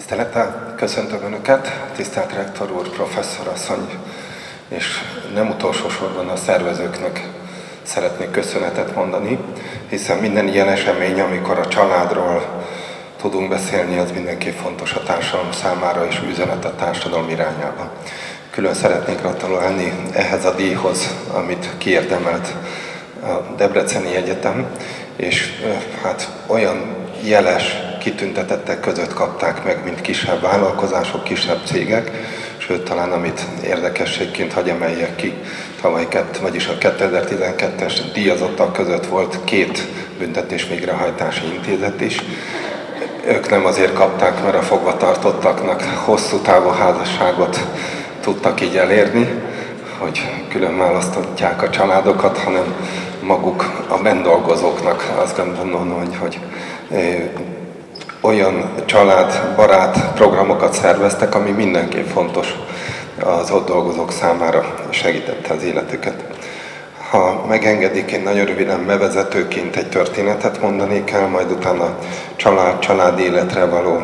Tisztelettel köszöntöm Önöket, tisztelt rektor úr, professzor asszony, és nem utolsó sorban a szervezőknek szeretnék köszönetet mondani, hiszen minden ilyen esemény, amikor a családról tudunk beszélni, az mindenképp fontos a társadalom számára és üzenet a társadalom irányába. Külön szeretnék gratulálni ehhez a díjhoz, amit kiérdemelt a Debreceni Egyetem, és hát olyan jeles kitüntetettek között kapták meg, mint kisebb vállalkozások, kisebb cégek, sőt talán amit érdekességként hagy emeljek ki, tavaly kett, vagyis a 2012-es díjazottak között volt két büntetés végrehajtási intézet is. Ők nem azért kapták, mert a fogvatartottaknak hosszú távú házasságot tudtak így elérni, hogy külön választotják a családokat, hanem maguk a bendolgozóknak azt gondolom, hogy, hogy olyan családbarát programokat szerveztek, ami mindenképp fontos az ott dolgozók számára, segítette az életüket. Ha megengedik, én nagyon röviden bevezetőként egy történetet mondanék el, majd utána család, család életre való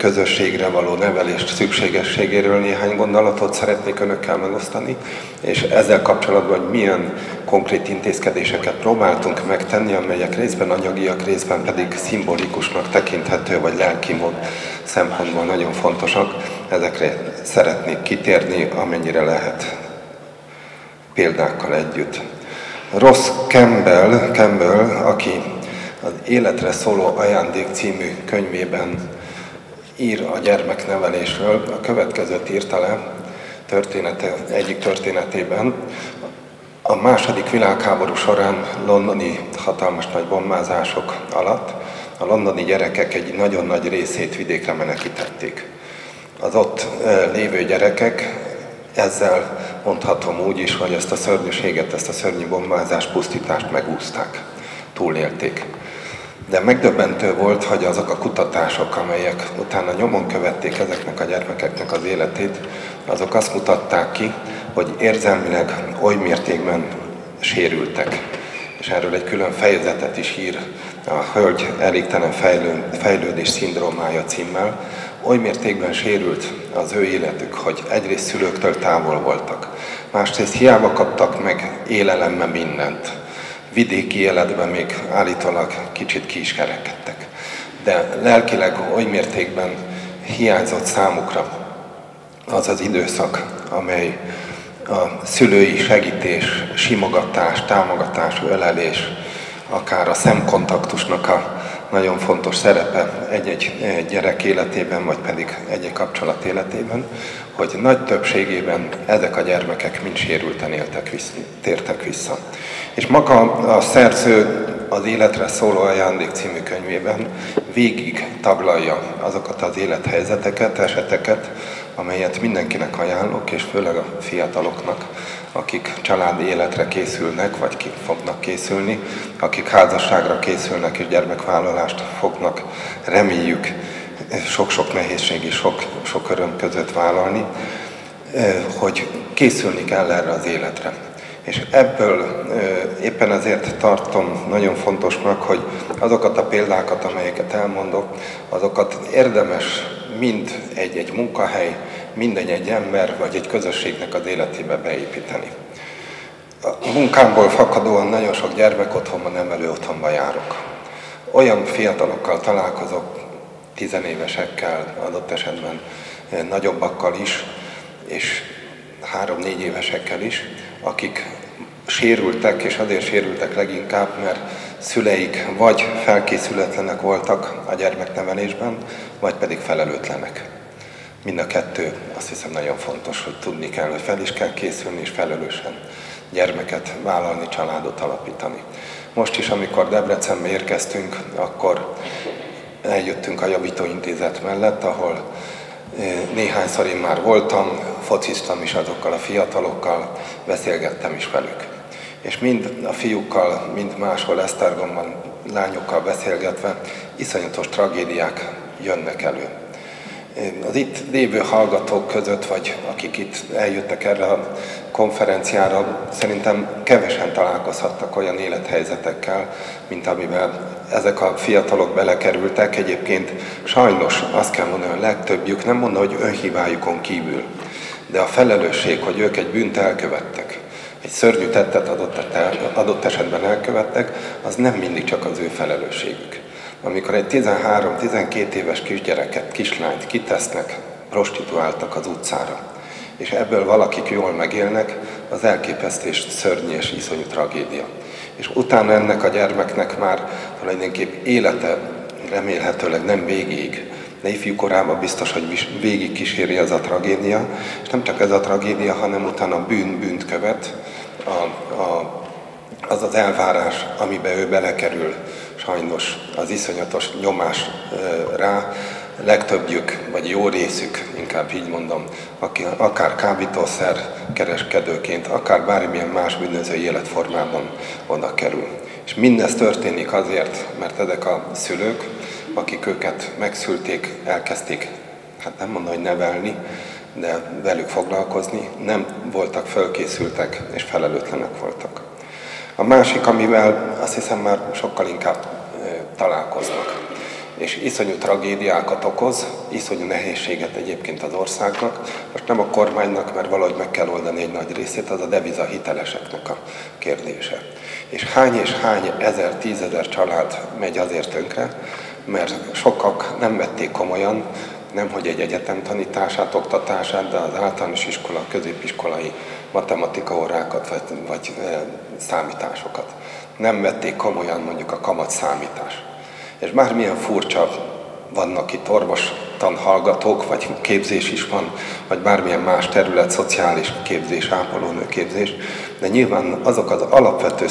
közösségre való nevelés szükségességéről néhány gondolatot szeretnék önökkel megosztani, és ezzel kapcsolatban, hogy milyen konkrét intézkedéseket próbáltunk megtenni, amelyek részben anyagiak, részben pedig szimbolikusnak tekinthető, vagy lelkimód szempontból nagyon fontosak. Ezekre szeretnék kitérni, amennyire lehet példákkal együtt. Ross Campbell, Campbell aki az Életre szóló ajándék című könyvében ír a gyermeknevelésről, a következőt írta le története, egyik történetében. A második világháború során londoni hatalmas nagy bombázások alatt a londoni gyerekek egy nagyon nagy részét vidékre menekítették. Az ott lévő gyerekek ezzel mondhatom úgy is, hogy ezt a szörnyűséget, ezt a szörnyű bombázást, pusztítást megúzták, túlélték. De megdöbbentő volt, hogy azok a kutatások, amelyek utána nyomon követték ezeknek a gyermekeknek az életét, azok azt mutatták ki, hogy érzelmileg oly mértékben sérültek. És erről egy külön fejezetet is ír a Hölgy elégtelen fejlő, fejlődés szindrómája címmel, oly mértékben sérült az ő életük, hogy egyrészt szülőktől távol voltak, másrészt hiába kaptak meg élelemmel mindent, vidéki életben még állítólag kicsit ki is kerekedtek. De lelkileg oly mértékben hiányzott számukra az az időszak, amely a szülői segítés, simogatás, támogatás, ölelés, akár a szemkontaktusnak a nagyon fontos szerepe egy-egy gyerek életében, vagy pedig egy-egy kapcsolat életében, hogy nagy többségében ezek a gyermekek mind sérülten éltek vissza, tértek vissza. És maga a szerző az Életre szóló ajándék című könyvében végig taglalja azokat az élethelyzeteket, eseteket, amelyet mindenkinek ajánlok, és főleg a fiataloknak, akik családi életre készülnek, vagy ki fognak készülni, akik házasságra készülnek és gyermekvállalást fognak, reméljük, sok-sok nehézség és sok, sok öröm között vállalni, hogy készülni kell erre az életre. És ebből éppen ezért tartom nagyon fontosnak, hogy azokat a példákat, amelyeket elmondok, azokat érdemes mind egy-egy munkahely, minden egy ember vagy egy közösségnek az életébe beépíteni. A munkámból fakadóan nagyon sok gyermek otthonban, nevelő otthonban járok. Olyan fiatalokkal találkozok, tizenévesekkel, adott esetben nagyobbakkal is, és három-négy évesekkel is, akik sérültek, és azért sérültek leginkább, mert szüleik vagy felkészületlenek voltak a gyermeknevelésben, vagy pedig felelőtlenek. Mind a kettő azt hiszem nagyon fontos, hogy tudni kell, hogy fel is kell készülni, és felelősen gyermeket vállalni, családot alapítani. Most is, amikor Debrecenbe érkeztünk, akkor eljöttünk a javítóintézet mellett, ahol néhányszor én már voltam, fociztam is azokkal a fiatalokkal, beszélgettem is velük. És mind a fiúkkal, mind máshol Esztergomban lányokkal beszélgetve iszonyatos tragédiák jönnek elő. Az itt lévő hallgatók között, vagy akik itt eljöttek erre a konferenciára, szerintem kevesen találkozhattak olyan élethelyzetekkel, mint amivel ezek a fiatalok belekerültek. Egyébként sajnos azt kell mondani, a legtöbbjük nem mondja, hogy önhibájukon kívül, de a felelősség, hogy ők egy bűnt elkövettek, egy szörnyű tettet adott, adott esetben elkövettek, az nem mindig csak az ő felelősségük. Amikor egy 13-12 éves kisgyereket, kislányt kitesznek, prostituáltak az utcára, és ebből valakik jól megélnek, az elképesztés szörnyű és iszonyú tragédia. És utána ennek a gyermeknek már tulajdonképp élete remélhetőleg nem végig, de ifjú korában biztos, hogy végig kíséri ez a tragédia, és nem csak ez a tragédia, hanem utána bűn bűnt követ, a, a, az az elvárás, amiben ő belekerül, sajnos az iszonyatos nyomás rá, legtöbbjük, vagy jó részük, inkább így mondom, aki akár kábítószer kereskedőként, akár bármilyen más bűnöző életformában oda kerül. És mindez történik azért, mert ezek a szülők, akik őket megszülték, elkezdték, hát nem mondom, hogy nevelni, de velük foglalkozni, nem voltak fölkészültek és felelőtlenek voltak. A másik, amivel azt hiszem már sokkal inkább találkoznak, és iszonyú tragédiákat okoz, iszonyú nehézséget egyébként az országnak. Most nem a kormánynak, mert valahogy meg kell oldani egy nagy részét, az a deviza hiteleseknek a kérdése. És hány és hány ezer, tízezer család megy azért tönkre, mert sokak nem vették komolyan, nem hogy egy egyetem tanítását, oktatását, de az általános iskola, középiskolai matematika órákat, vagy, vagy számításokat. Nem vették komolyan mondjuk a kamat számítás. És bármilyen furcsa vannak itt orvos tanhallgatók, vagy képzés is van, vagy bármilyen más terület, szociális képzés, ápolónő képzés, de nyilván azok az alapvető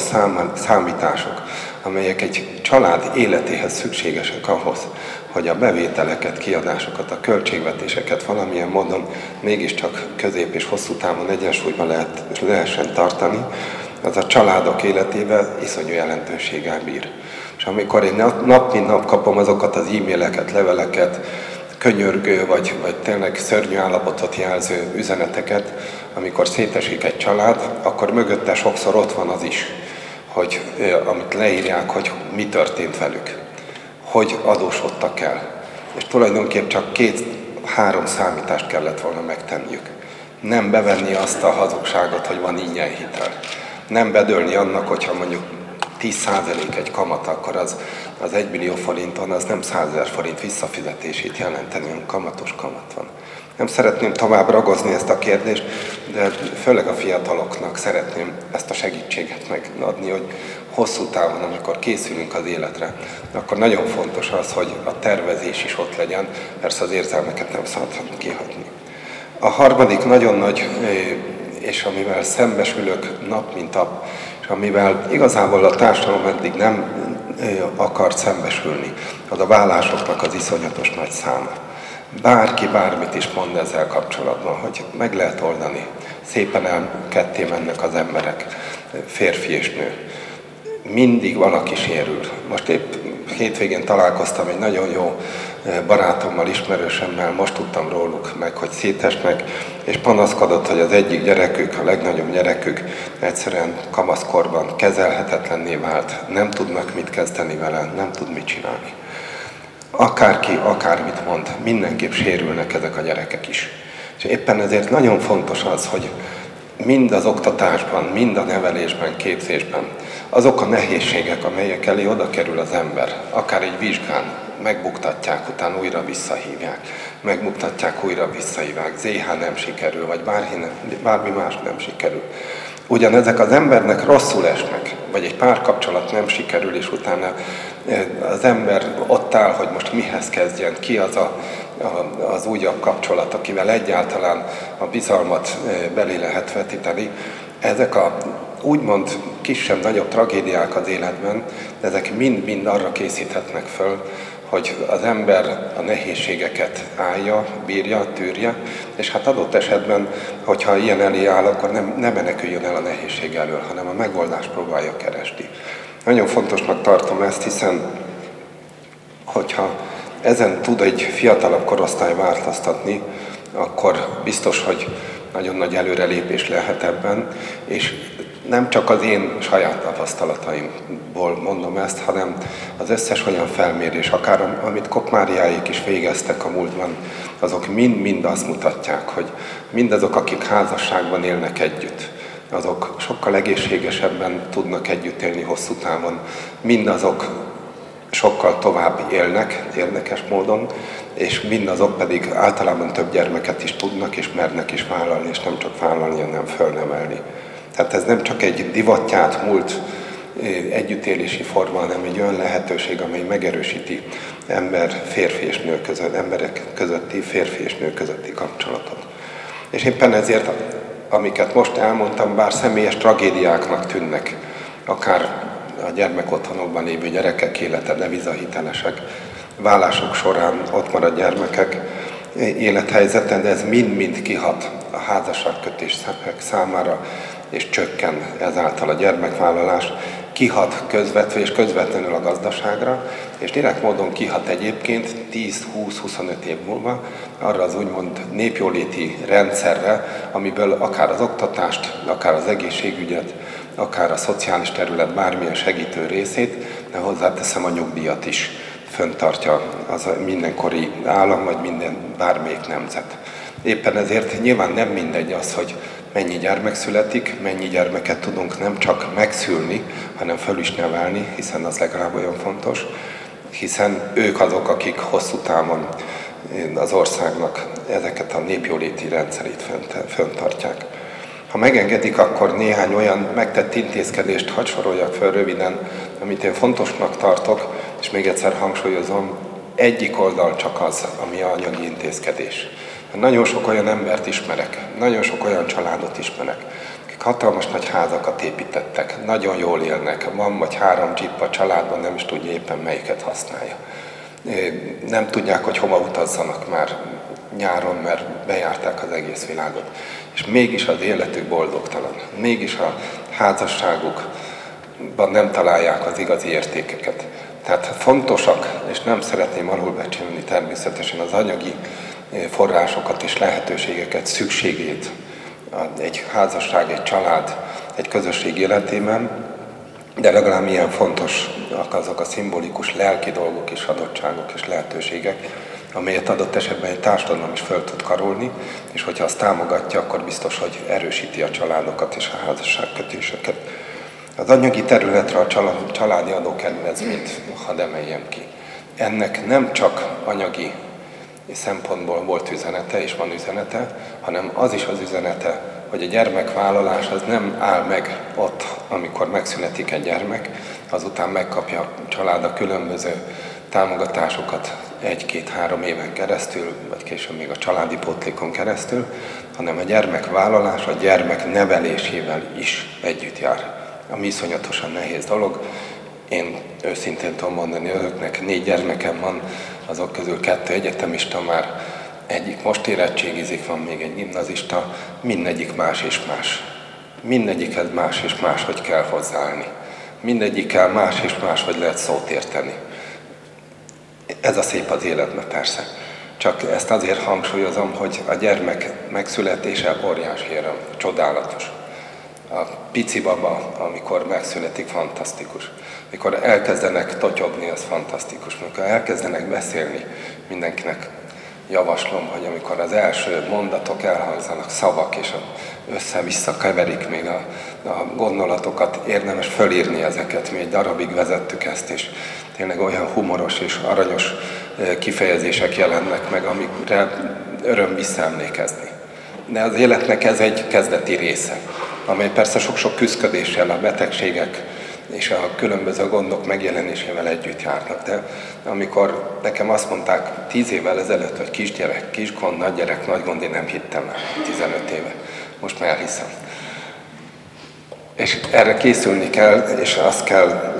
számítások, amelyek egy család életéhez szükségesek ahhoz, hogy a bevételeket, kiadásokat, a költségvetéseket valamilyen módon mégiscsak közép és hosszú távon egyensúlyban lehet, lehessen tartani, az a családok életével iszonyú jelentőséggel bír. És amikor én nap mint nap kapom azokat az e-maileket, leveleket, könyörgő vagy, vagy tényleg szörnyű állapotot jelző üzeneteket, amikor szétesik egy család, akkor mögötte sokszor ott van az is, hogy amit leírják, hogy mi történt velük, hogy adósodtak el. És tulajdonképpen csak két-három számítást kellett volna megtenniük. Nem bevenni azt a hazugságot, hogy van ingyen hitel. Nem bedőlni annak, hogyha mondjuk 10% egy kamat, akkor az, az 1 millió forinton az nem 100 ezer forint visszafizetését jelenteni, hanem kamatos kamat van. Nem szeretném tovább ragozni ezt a kérdést, de főleg a fiataloknak szeretném ezt a segítséget megadni, hogy hosszú távon, amikor készülünk az életre, akkor nagyon fontos az, hogy a tervezés is ott legyen, persze az érzelmeket nem szabad kihagyni. A harmadik nagyon nagy, és amivel szembesülök nap mint nap, és amivel igazából a társadalom eddig nem akart szembesülni, az a vállásoknak az iszonyatos nagy száma. Bárki bármit is mond ezzel kapcsolatban, hogy meg lehet oldani. Szépen el ketté mennek az emberek, férfi és nő. Mindig valaki sérül. Most épp hétvégén találkoztam egy nagyon jó barátommal, ismerősemmel, most tudtam róluk meg, hogy szétesnek, és panaszkodott, hogy az egyik gyerekük, a legnagyobb gyerekük egyszerűen kamaszkorban kezelhetetlenné vált, nem tudnak mit kezdeni vele, nem tud mit csinálni. Akárki, akármit mond, mindenképp sérülnek ezek a gyerekek is. És éppen ezért nagyon fontos az, hogy mind az oktatásban, mind a nevelésben, képzésben azok a nehézségek, amelyek elé oda kerül az ember, akár egy vizsgán, megbuktatják, utána újra visszahívják, megbuktatják, újra visszahívják, ZH nem sikerül, vagy bármi, nem, bármi más nem sikerül. Ugyanezek az embernek rosszul esnek, vagy egy párkapcsolat nem sikerül, és utána eh, az ember ott áll, hogy most mihez kezdjen, ki az a, a, az újabb kapcsolat, akivel egyáltalán a bizalmat eh, belé lehet vetíteni. Ezek a úgymond kisebb-nagyobb tragédiák az életben, de ezek mind-mind arra készíthetnek föl, hogy az ember a nehézségeket állja, bírja, tűrje, és hát adott esetben, hogyha ilyen elé áll, akkor nem, nem meneküljön el a nehézség elől, hanem a megoldást próbálja keresni. Nagyon fontosnak tartom ezt, hiszen hogyha ezen tud egy fiatalabb korosztály változtatni, akkor biztos, hogy nagyon nagy előrelépés lehet ebben, és nem csak az én saját tapasztalataimból mondom ezt, hanem az összes olyan felmérés, akár amit Kopmáriáik is végeztek a múltban, azok mind-mind azt mutatják, hogy mindazok, akik házasságban élnek együtt, azok sokkal egészségesebben tudnak együtt élni hosszú távon, mindazok sokkal tovább élnek érdekes módon, és mindazok pedig általában több gyermeket is tudnak, és mernek is vállalni, és nem csak vállalni, hanem fölnevelni. Tehát ez nem csak egy divatját múlt együttélési forma, hanem egy olyan lehetőség, amely megerősíti ember, férfi és nő között, emberek közötti, férfi és nő közötti kapcsolatot. És éppen ezért, amiket most elmondtam, bár személyes tragédiáknak tűnnek, akár a gyermekotthonokban lévő gyerekek élete devizahitelesek, vállások során ott marad gyermekek élethelyzeten, de ez mind-mind kihat a házasságkötés számára, és csökken ezáltal a gyermekvállalás, kihat közvetve és közvetlenül a gazdaságra, és direkt módon kihat egyébként 10-20-25 év múlva arra az úgymond népjóléti rendszerre, amiből akár az oktatást, akár az egészségügyet, akár a szociális terület bármilyen segítő részét, de hozzáteszem a nyugdíjat is föntartja az a mindenkori állam, vagy minden bármelyik nemzet. Éppen ezért nyilván nem mindegy az, hogy mennyi gyermek születik, mennyi gyermeket tudunk nem csak megszülni, hanem föl is nevelni, hiszen az legalább olyan fontos, hiszen ők azok, akik hosszú távon az országnak ezeket a népjóléti rendszerét föntartják. Ha megengedik, akkor néhány olyan megtett intézkedést hadd soroljak fel röviden, amit én fontosnak tartok, és még egyszer hangsúlyozom, egyik oldal csak az, ami anyagi intézkedés. Nagyon sok olyan embert ismerek, nagyon sok olyan családot ismerek, akik hatalmas nagy házakat építettek, nagyon jól élnek, van vagy három jeep a családban, nem is tudja éppen melyiket használja. Nem tudják, hogy hova utazzanak már nyáron, mert bejárták az egész világot. És mégis az életük boldogtalan. Mégis a házasságukban nem találják az igazi értékeket. Tehát fontosak, és nem szeretném alulbecsülni természetesen az anyagi forrásokat és lehetőségeket, szükségét egy házasság, egy család, egy közösség életében, de legalább milyen fontos azok a szimbolikus lelki dolgok és adottságok és lehetőségek, amelyet adott esetben egy társadalom is föl tud karolni, és hogyha azt támogatja, akkor biztos, hogy erősíti a családokat és a házasságkötéseket. Az anyagi területre a családi adókedvezményt hadd emeljem ki. Ennek nem csak anyagi szempontból volt üzenete, és van üzenete, hanem az is az üzenete, hogy a gyermekvállalás az nem áll meg ott, amikor megszületik egy gyermek, azután megkapja a család a különböző támogatásokat egy-két-három éven keresztül, vagy később még a családi pótlékon keresztül, hanem a gyermekvállalás a gyermek nevelésével is együtt jár. Ami iszonyatosan nehéz dolog. Én őszintén tudom mondani önöknek, négy gyermekem van, azok közül kettő egyetemista már, egyik most érettségizik, van még egy gimnazista, mindegyik más és más. Mindegyikhez más és más, hogy kell hozzáállni. Mindegyikkel más és más, hogy lehet szót érteni. Ez a szép az életben persze. Csak ezt azért hangsúlyozom, hogy a gyermek megszületése óriási öröm, csodálatos. A pici baba, amikor megszületik, fantasztikus. Mikor elkezdenek totyogni, az fantasztikus. Mikor elkezdenek beszélni, mindenkinek javaslom, hogy amikor az első mondatok elhangzanak, szavak, és össze-vissza keverik még a, a gondolatokat, érdemes fölírni ezeket. Mi egy darabig vezettük ezt, és tényleg olyan humoros és aranyos kifejezések jelennek meg, amikre öröm visszaemlékezni. De az életnek ez egy kezdeti része, amely persze sok-sok küzdködéssel a betegségek és a különböző gondok megjelenésével együtt járnak. De amikor nekem azt mondták tíz évvel ezelőtt, hogy kisgyerek, kis gond, nagy gyerek, nagy gond, én nem hittem el 15 éve. Most már hiszem. És erre készülni kell, és azt kell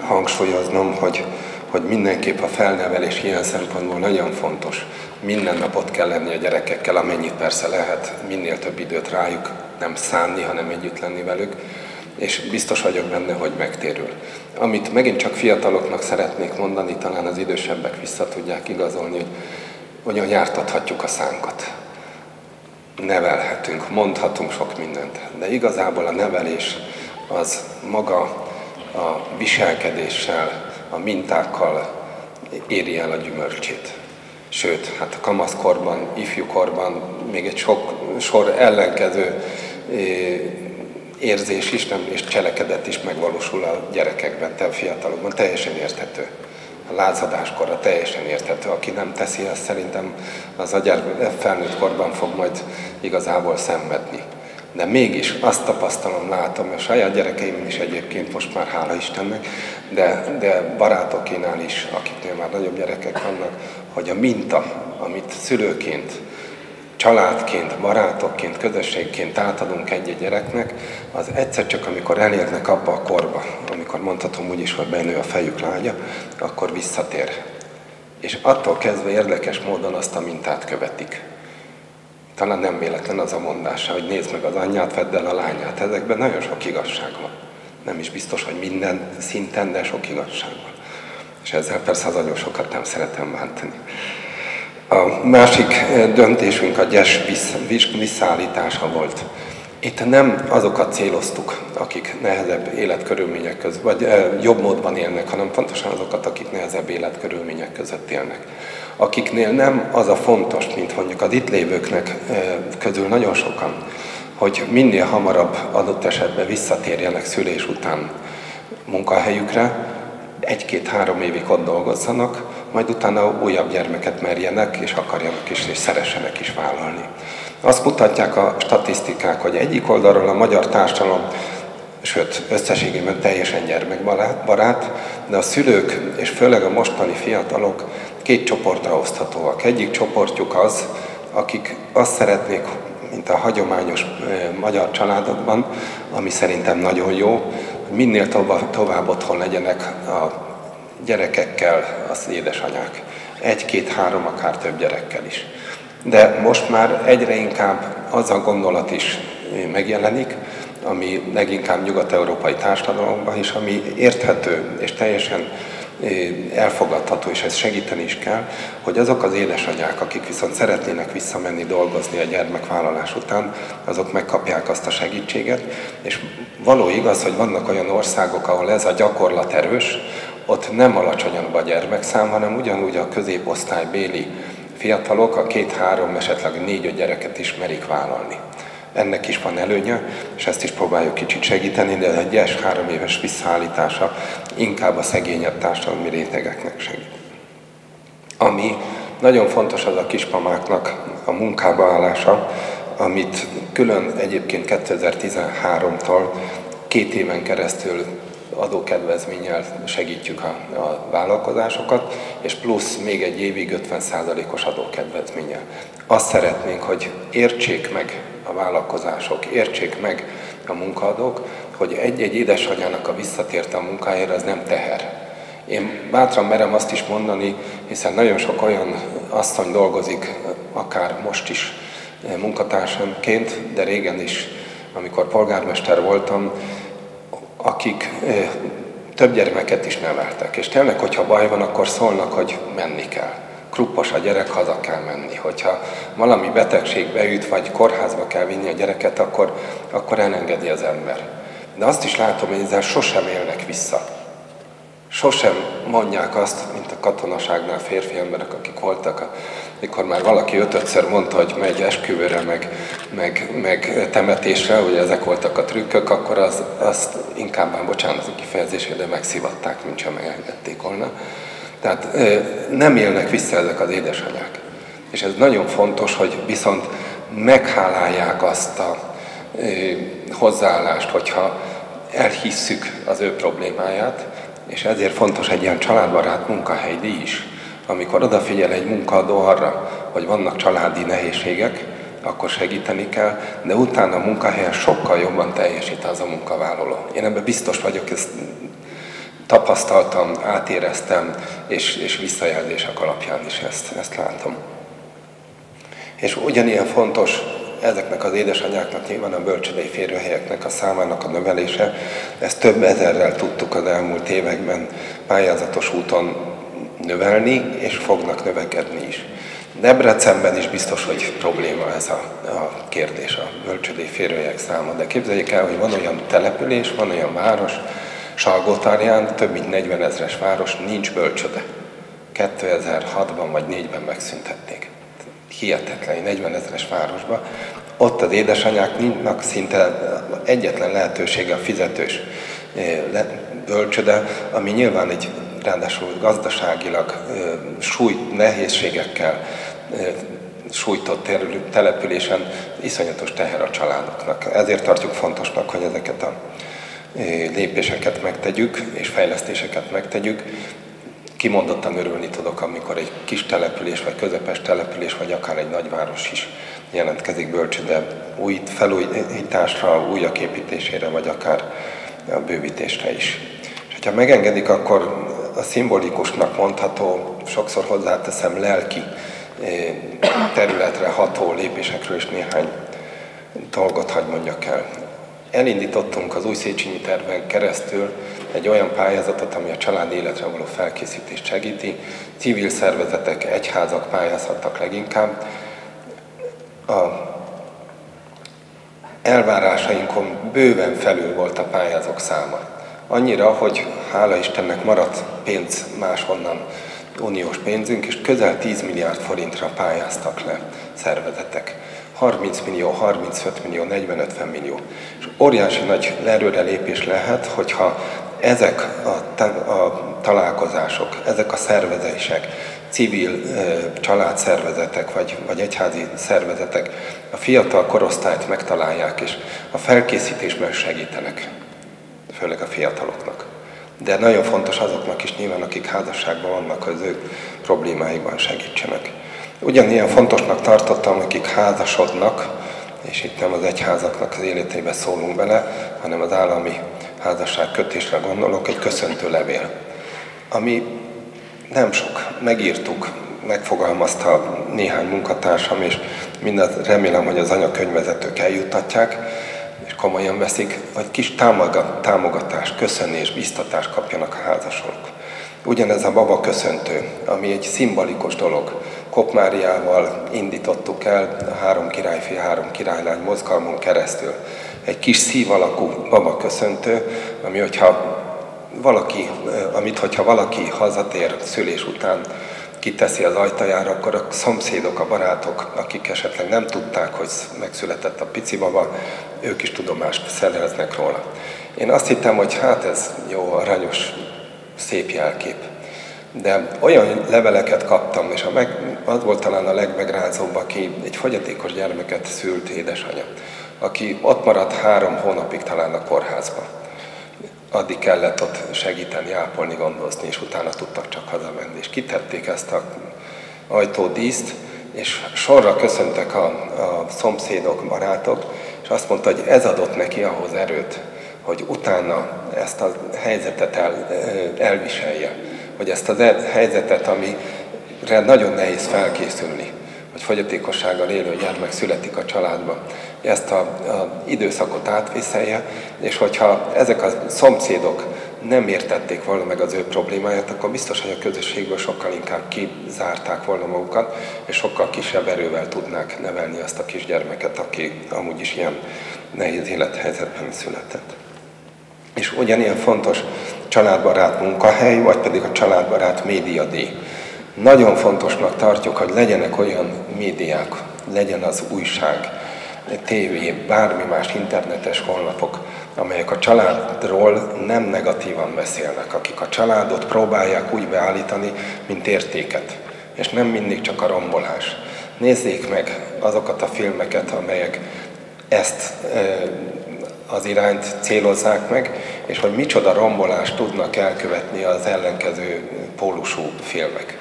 hangsúlyoznom, hogy, hogy mindenképp a felnevelés ilyen szempontból nagyon fontos. Minden napot kell lenni a gyerekekkel, amennyit persze lehet, minél több időt rájuk nem szánni, hanem együtt lenni velük és biztos vagyok benne, hogy megtérül. Amit megint csak fiataloknak szeretnék mondani, talán az idősebbek vissza tudják igazolni, hogy hogyan jártathatjuk a szánkat. Nevelhetünk, mondhatunk sok mindent, de igazából a nevelés az maga a viselkedéssel, a mintákkal éri el a gyümölcsét. Sőt, hát a kamaszkorban, ifjúkorban még egy sok sor ellenkező érzés is, nem, és cselekedet is megvalósul a gyerekekben, te a fiatalokban, teljesen érthető. A lázadáskorra teljesen érthető. Aki nem teszi, azt szerintem az a felnőtt korban fog majd igazából szenvedni. De mégis azt tapasztalom, látom, a saját gyerekeim is egyébként most már hála Istennek, de, de barátokénál is, akiknél már nagyobb gyerekek vannak, hogy a minta, amit szülőként családként, barátokként, közösségként átadunk egy-egy gyereknek, az egyszer csak, amikor elérnek abba a korba, amikor mondhatom úgy is, hogy benő a fejük lágya, akkor visszatér. És attól kezdve érdekes módon azt a mintát követik. Talán nem véletlen az a mondása, hogy nézd meg az anyját, vedd el a lányát. Ezekben nagyon sok igazság van. Nem is biztos, hogy minden szinten, de sok igazság van. És ezzel persze az nagyon sokat nem szeretem bántani. A másik eh, döntésünk a gyes visszaállítása volt. Itt nem azokat céloztuk, akik nehezebb életkörülmények között, vagy eh, jobb módban élnek, hanem pontosan azokat, akik nehezebb életkörülmények között élnek. Akiknél nem az a fontos, mint mondjuk az itt lévőknek eh, közül nagyon sokan, hogy minél hamarabb adott esetben visszatérjenek szülés után munkahelyükre, egy-két-három évig ott dolgozzanak, majd utána újabb gyermeket merjenek, és akarjanak is, és szeressenek is vállalni. Azt mutatják a statisztikák, hogy egyik oldalról a magyar társadalom, sőt, összességében teljesen gyermekbarát, de a szülők, és főleg a mostani fiatalok két csoportra oszthatóak. Egyik csoportjuk az, akik azt szeretnék, mint a hagyományos magyar családokban, ami szerintem nagyon jó, minél tovább, tovább otthon legyenek a gyerekekkel az édesanyák. Egy-két-három, akár több gyerekkel is. De most már egyre inkább az a gondolat is megjelenik, ami leginkább nyugat-európai társadalomban is, ami érthető és teljesen elfogadható, és ez segíteni is kell, hogy azok az édesanyák, akik viszont szeretnének visszamenni dolgozni a gyermekvállalás után, azok megkapják azt a segítséget, és való igaz, hogy vannak olyan országok, ahol ez a gyakorlat erős, ott nem alacsonyabb a gyermekszám, hanem ugyanúgy a középosztály béli fiatalok a két-három, esetleg négy-öt gyereket is merik vállalni. Ennek is van előnye, és ezt is próbáljuk kicsit segíteni, de egy egyes három éves visszaállítása inkább a szegényebb társadalmi rétegeknek segít. Ami nagyon fontos az a kismamáknak a munkába állása, amit külön egyébként 2013-tól két éven keresztül adókedvezménnyel segítjük a, a vállalkozásokat, és plusz még egy évig 50%-os adókedvezménnyel. Azt szeretnénk, hogy értsék meg a vállalkozások, értsék meg a munkaadók, hogy egy-egy édesanyának a visszatérte a munkájára, az nem teher. Én bátran merem azt is mondani, hiszen nagyon sok olyan asszony dolgozik, akár most is munkatársamként, de régen is, amikor polgármester voltam, akik több gyermeket is neveltek. És tényleg, hogyha baj van, akkor szólnak, hogy menni kell. Kruppos a gyerek, haza kell menni. Hogyha valami betegség beüt, vagy kórházba kell vinni a gyereket, akkor, akkor elengedi az ember. De azt is látom, hogy ezzel sosem élnek vissza. Sosem mondják azt, mint a katonaságnál férfi emberek, akik voltak, mikor már valaki ötötször mondta, hogy megy esküvőre, meg, meg, meg temetésre, ugye ezek voltak a trükkök, akkor az, azt inkább már bocsánat a kifejezésére, de megszivatták, mint sem megengedték volna. Tehát nem élnek vissza ezek az édesanyák. És ez nagyon fontos, hogy viszont meghálálják azt a hozzáállást, hogyha elhisszük az ő problémáját, és ezért fontos egy ilyen családbarát munkahely is, amikor odafigyel egy munkaadó arra, hogy vannak családi nehézségek, akkor segíteni kell, de utána a munkahelyen sokkal jobban teljesít az a munkavállaló. Én ebben biztos vagyok, ezt tapasztaltam, átéreztem, és, és visszajelzések alapján is ezt, ezt látom. És ugyanilyen fontos ezeknek az édesanyáknak nyilván a bölcsödei férőhelyeknek a számának a növelése, ezt több ezerrel tudtuk az elmúlt években pályázatos úton növelni, és fognak növekedni is. Debrecenben is biztos, hogy probléma ez a, a kérdés, a bölcsödei férőhelyek száma. De képzeljék el, hogy van olyan település, van olyan város, Salgótarján, több mint 40 ezres város, nincs bölcsöde. 2006-ban vagy 4-ben megszüntették. Hihetetlen, 40 ezeres városban. Ott az édesanyáknak szinte egyetlen lehetősége a fizetős eh, bölcsöde, ami nyilván egy ráadásul gazdaságilag eh, súlyt, nehézségekkel eh, sújtott településen iszonyatos teher a családoknak. Ezért tartjuk fontosnak, hogy ezeket a lépéseket megtegyük, és fejlesztéseket megtegyük. Kimondottan örülni tudok, amikor egy kis település, vagy közepes település, vagy akár egy nagyváros is jelentkezik bölcsőde új felújításra, újak építésére, vagy akár a bővítésre is. És hogyha megengedik, akkor a szimbolikusnak mondható, sokszor hozzáteszem lelki területre ható lépésekről is néhány dolgot hagy mondjak el elindítottunk az új Széchenyi terven keresztül egy olyan pályázatot, ami a család életre való felkészítést segíti. Civil szervezetek, egyházak pályázhattak leginkább. A elvárásainkon bőven felül volt a pályázók száma. Annyira, hogy hála Istennek maradt pénz máshonnan, uniós pénzünk, és közel 10 milliárd forintra pályáztak le szervezetek. 30 millió, 35 millió, 40-50 millió. És óriási nagy lépés lehet, hogyha ezek a, a találkozások, ezek a szervezések, civil családszervezetek vagy, vagy egyházi szervezetek a fiatal korosztályt megtalálják, és a felkészítésben segítenek, főleg a fiataloknak. De nagyon fontos azoknak is nyilván, akik házasságban vannak, hogy az ő problémáikban segítsenek. Ugyanilyen fontosnak tartottam, akik házasodnak, és itt nem az egyházaknak az életébe szólunk bele, hanem az állami házasság kötésre gondolok, egy köszöntő levél, ami nem sok, megírtuk, megfogalmazta néhány munkatársam, és mindent remélem, hogy az anyakönyvezetők eljuttatják, és komolyan veszik, hogy kis támogatás, köszönés, biztatást kapjanak a házasok. Ugyanez a baba köszöntő, ami egy szimbolikus dolog. Kopmáriával indítottuk el a három királyfi, három királylány mozgalmon keresztül. Egy kis szív alakú baba köszöntő, ami hogyha valaki, amit hogyha valaki hazatér szülés után kiteszi az ajtajára, akkor a szomszédok, a barátok, akik esetleg nem tudták, hogy megszületett a pici baba, ők is tudomást szereznek róla. Én azt hittem, hogy hát ez jó, aranyos, szép jelkép. De olyan leveleket kaptam, és a meg, az volt talán a legmegrázóbb, aki egy fogyatékos gyermeket szült édesanyja, aki ott maradt három hónapig talán a kórházban. Addig kellett ott segíteni, ápolni, gondozni, és utána tudtak csak hazamenni. És kitették ezt a ajtódíszt, és sorra köszöntek a, a szomszédok, barátok, és azt mondta, hogy ez adott neki ahhoz erőt, hogy utána ezt a helyzetet el, elviselje, hogy ezt a helyzetet, amire nagyon nehéz felkészülni, hogy fogyatékossággal élő gyermek születik a családba, ezt a, időszakot átviszelje, és hogyha ezek a szomszédok nem értették volna meg az ő problémáját, akkor biztos, hogy a közösségből sokkal inkább kizárták volna magukat, és sokkal kisebb erővel tudnák nevelni azt a kisgyermeket, aki amúgy is ilyen nehéz élethelyzetben született. És ugyanilyen fontos családbarát munkahely, vagy pedig a családbarát médiadíj. Nagyon fontosnak tartjuk, hogy legyenek olyan médiák, legyen az újság, tévé, bármi más internetes honlapok, amelyek a családról nem negatívan beszélnek, akik a családot próbálják úgy beállítani, mint értéket, és nem mindig csak a rombolás. Nézzék meg azokat a filmeket, amelyek ezt az irányt célozzák meg, és hogy micsoda rombolást tudnak elkövetni az ellenkező pólusú filmek.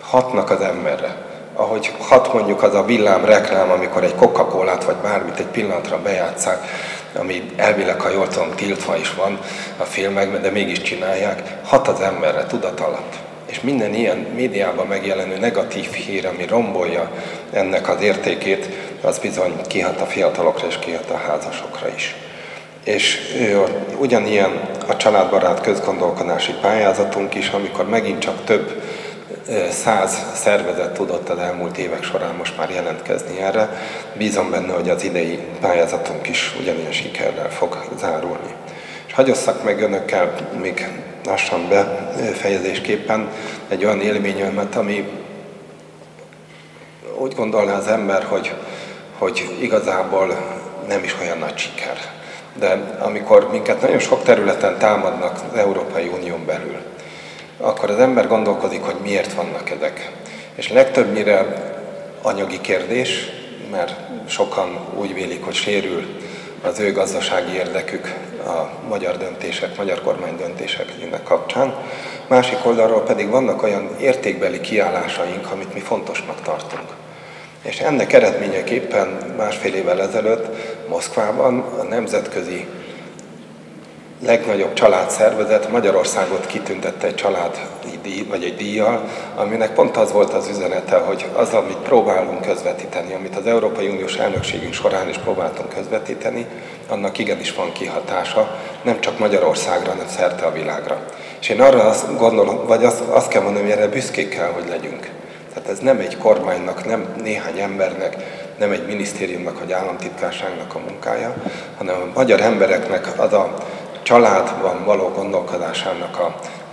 Hatnak az emberre. Ahogy hat mondjuk az a villám reklám, amikor egy coca cola vagy bármit egy pillanatra bejátszák, ami elvileg, ha jól tudom, tiltva is van a filmekben, de mégis csinálják, hat az emberre tudat alatt. És minden ilyen médiában megjelenő negatív hír, ami rombolja ennek az értékét, az bizony kihat a fiatalokra és kihat a házasokra is. És ugyanilyen a családbarát közgondolkodási pályázatunk is, amikor megint csak több száz szervezet tudott az elmúlt évek során most már jelentkezni erre. Bízom benne, hogy az idei pályázatunk is ugyanilyen sikerrel fog zárulni. És hagyosszak meg önökkel még lassan befejezésképpen egy olyan élményemet, ami úgy gondolná az ember, hogy, hogy igazából nem is olyan nagy siker. De amikor minket nagyon sok területen támadnak az Európai Unión belül, akkor az ember gondolkodik, hogy miért vannak ezek. És legtöbbnyire anyagi kérdés, mert sokan úgy vélik, hogy sérül az ő gazdasági érdekük a magyar döntések, magyar kormány döntéseknek kapcsán. Másik oldalról pedig vannak olyan értékbeli kiállásaink, amit mi fontosnak tartunk. És ennek eredményeképpen másfél évvel ezelőtt Moszkvában a nemzetközi legnagyobb családszervezet Magyarországot kitüntette egy család díj, vagy egy díjjal, aminek pont az volt az üzenete, hogy az, amit próbálunk közvetíteni, amit az Európai Uniós elnökségünk során is próbáltunk közvetíteni, annak igenis van kihatása, nem csak Magyarországra, hanem szerte a világra. És én arra azt gondolom, vagy azt, azt kell mondani, hogy erre büszkék kell, hogy legyünk. Tehát ez nem egy kormánynak, nem néhány embernek, nem egy minisztériumnak vagy államtitkárságnak a munkája, hanem a magyar embereknek az a családban való gondolkodásának, a,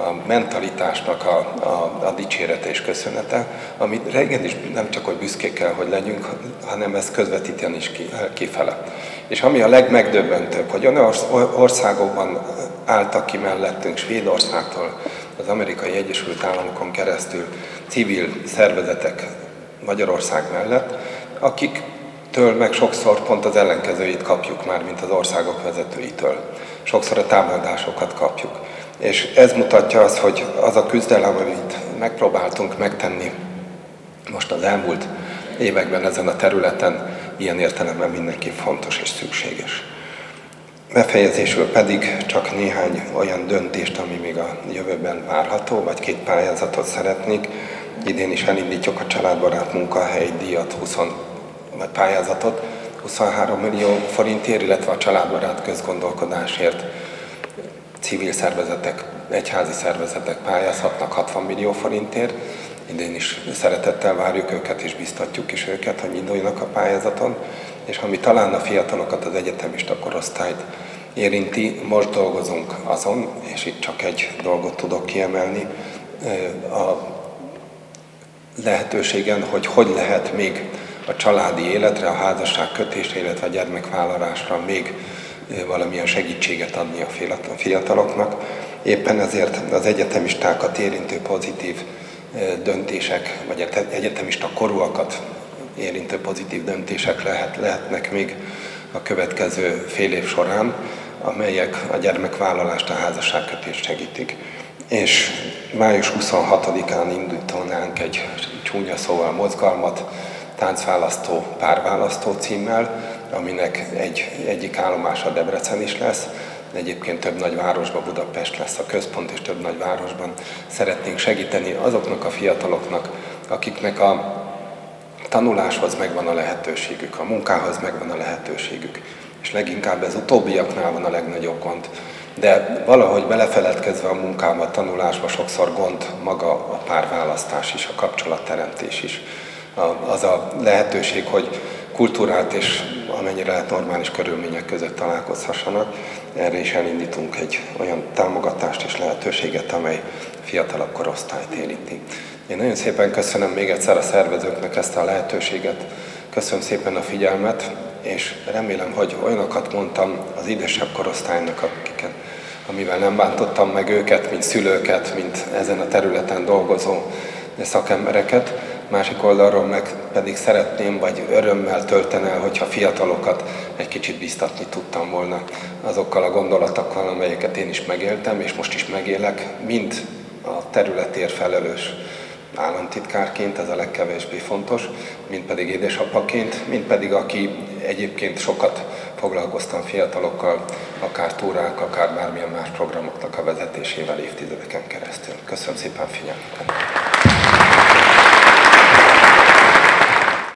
a mentalitásnak a, a, a dicsérete és köszönete, amit régen is nem csak, hogy büszkék kell, hogy legyünk, hanem ezt közvetíteni is ki, kifele. És ami a legmegdöbbentőbb, hogy olyan országokban álltak ki mellettünk, Svédországtól, az amerikai Egyesült Államokon keresztül civil szervezetek Magyarország mellett, akiktől meg sokszor pont az ellenkezőit kapjuk már, mint az országok vezetőitől sokszor a támadásokat kapjuk. És ez mutatja azt, hogy az a küzdelem, amit megpróbáltunk megtenni most az elmúlt években ezen a területen, ilyen értelemben mindenki fontos és szükséges. Befejezésül pedig csak néhány olyan döntést, ami még a jövőben várható, vagy két pályázatot szeretnék. Idén is elindítjuk a családbarát munkahely díjat, 20 vagy pályázatot, 23 millió forintért, illetve a családbarát közgondolkodásért civil szervezetek, egyházi szervezetek pályázhatnak 60 millió forintért. Idén is szeretettel várjuk őket, és biztatjuk is őket, hogy induljanak a pályázaton. És ami talán a fiatalokat, az egyetemista korosztályt érinti, most dolgozunk azon, és itt csak egy dolgot tudok kiemelni, a lehetőségen, hogy hogy lehet még a családi életre, a házasság kötésre, illetve a gyermekvállalásra még valamilyen segítséget adni a fiataloknak. Éppen ezért az egyetemistákat érintő pozitív döntések, vagy egyetemista korúakat érintő pozitív döntések lehet, lehetnek még a következő fél év során, amelyek a gyermekvállalást, a házasságkötést segítik. És május 26-án indítanánk egy csúnya szóval mozgalmat, táncválasztó, párválasztó címmel, aminek egy, egyik állomása Debrecen is lesz, egyébként több nagyvárosban, Budapest lesz a központ, és több nagyvárosban szeretnénk segíteni azoknak a fiataloknak, akiknek a tanuláshoz megvan a lehetőségük, a munkához megvan a lehetőségük. És leginkább ez utóbbiaknál van a legnagyobb gond. De valahogy belefeledkezve a munkába, a tanulásba sokszor gond maga a párválasztás is, a kapcsolatteremtés is az a lehetőség, hogy kultúrát és amennyire lehet normális körülmények között találkozhassanak. Erre is elindítunk egy olyan támogatást és lehetőséget, amely fiatalabb korosztályt érinti. Én nagyon szépen köszönöm még egyszer a szervezőknek ezt a lehetőséget, köszönöm szépen a figyelmet, és remélem, hogy olyanokat mondtam az idősebb korosztálynak, akiket, amivel nem bántottam meg őket, mint szülőket, mint ezen a területen dolgozó szakembereket, másik oldalról meg pedig szeretném, vagy örömmel tölten el, hogyha fiatalokat egy kicsit biztatni tudtam volna azokkal a gondolatokkal, amelyeket én is megéltem, és most is megélek, mind a területért felelős államtitkárként, ez a legkevésbé fontos, mint pedig édesapaként, mint pedig aki egyébként sokat foglalkoztam fiatalokkal, akár túrák, akár bármilyen más programoknak a vezetésével évtizedeken keresztül. Köszönöm szépen figyelmet!